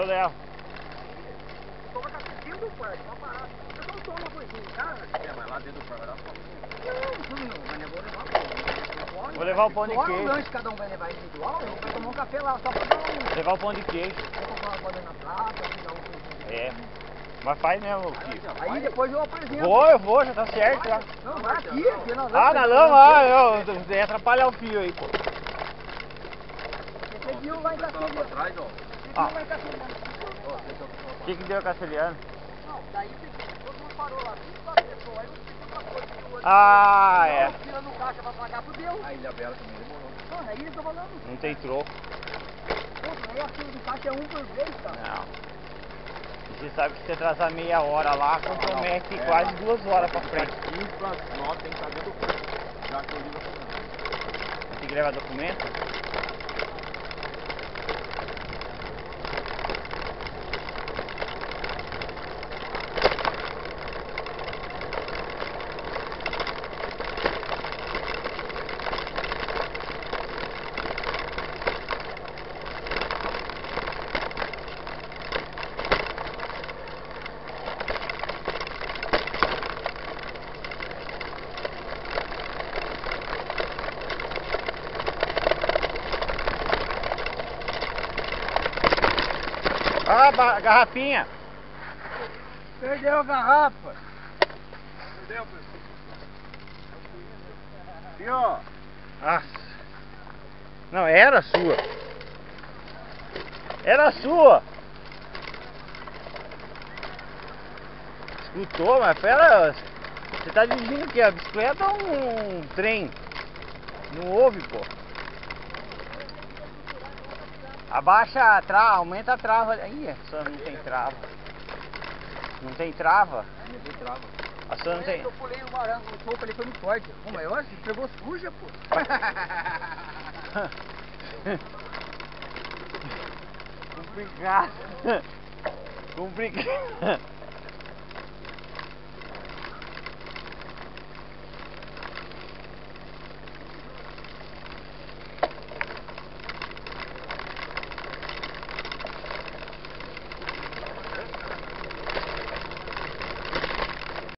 levo. Toma cafezinho do quarto, pra parar. Eu não tomo coisinha em casa. É, mas lá dentro do quarto vai dar fome. Não, não. Mas eu vou levar pão. Vou levar o pão de o queijo. lanche cada um vai levar individual, eu vou tomar um café lá só pra dar um... Levar o pão de queijo. Vou comprar uma banana prata, dar um. É. Mas faz mesmo, tio. Aí depois eu apresento. Vou, eu vou, já tá certo já. Não, vai aqui, aqui na lama. Ah, na lama, ah, eu, eu ia atrapalhar o fio aí, pô. Você viu lá em trás, ó. O que que deu, Castelhano? Não, daí todo mundo parou lá, 24 pessoas. Aí o segundo foi, o outro. Ah, é. Não, fila no caixa pra pagar pro Deus. A Ilha Bela também demorou. Não, é isso que eu tô falando. Não tem troco. Pô, aí a fila do caixa é um por vez, cara. Não. Você sabe que se atrasar meia hora lá, compromete É, quase duas horas pra frente. 5 para 9 tem que estar dentro do. Já que eu ligo assim. Tem que levar documento? Ah, garrafinha. Perdeu a garrafa. E ó, Nossa. Não, era sua. Era sua. Escutou, mas pera. Você tá dirigindo o quê? A bicicleta ou um trem? Não ouve, pô. Abaixa a trava, aumenta a trava. Ih, só não tem trava. Não tem trava? ninguém trava. A sua não tem. Eu pulei o marango, o soco ali foi muito forte. Pô, mas olha, pegou suja, pô. Complicado. Complicado.